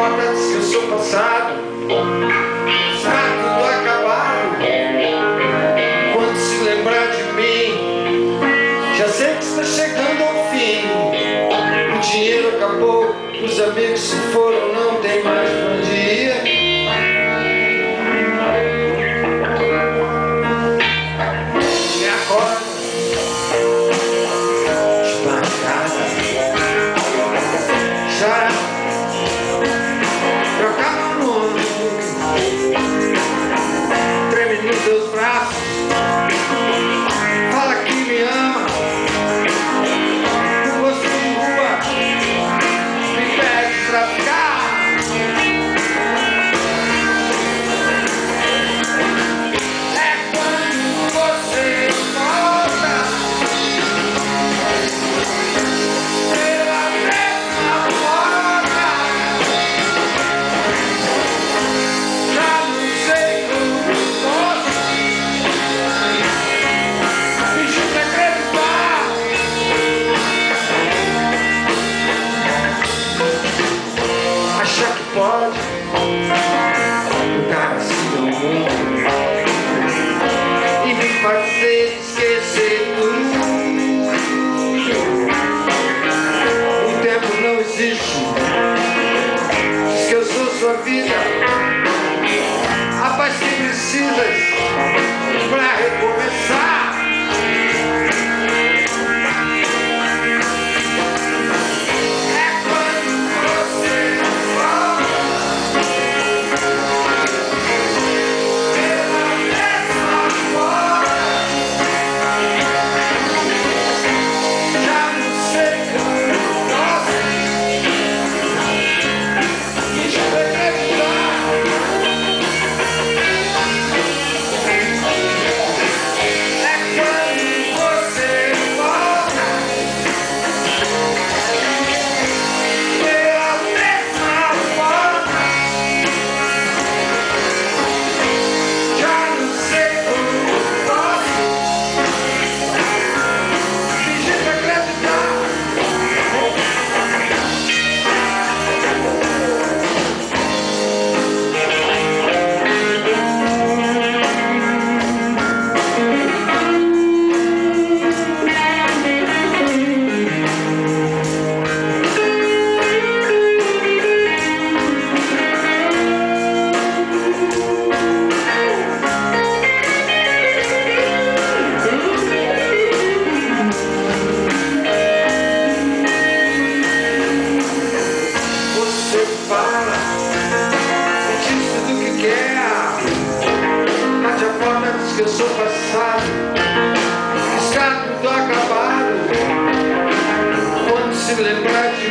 importa se eu sou passado Fraco, acabado. Quando se lembrar de mim Já sei que está chegando ao fim. O dinheiro acabou Os amigos se foram, não tem mais traficar. Yeah. eu sou passado, está tudo acabado. Quando se lembrar de